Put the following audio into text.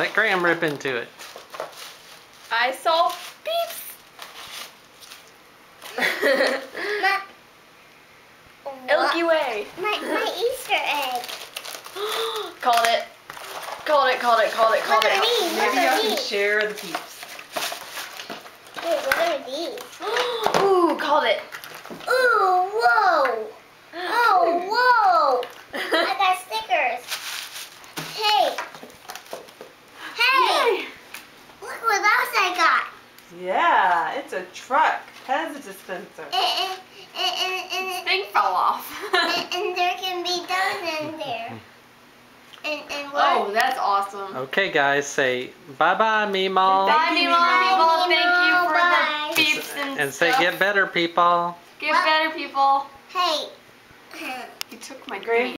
Let Graham rip into it. I saw beeps. My, Ilky Way. my, my Easter egg. called it. Called it, called it, called it, called it. these. Look Maybe y'all can these. share the peeps. Wait, what are these? Ooh, called it. Ooh, whoa. Oh, whoa. I got stickers. Hey. Hey. Look what else I got. Yeah, it's a truck. Has a dispenser. And, and, and, and, Thing fell off. and, and there can be donuts in there. And, and oh, that's awesome. Okay, guys, say bye-bye, Meemaw. Bye, Thank you, Meemaw. Meemaw. Meemaw, Thank you for Bye. the beeps and, And say stuff. get better, people. Get better, people. Hey. You took my Great. green.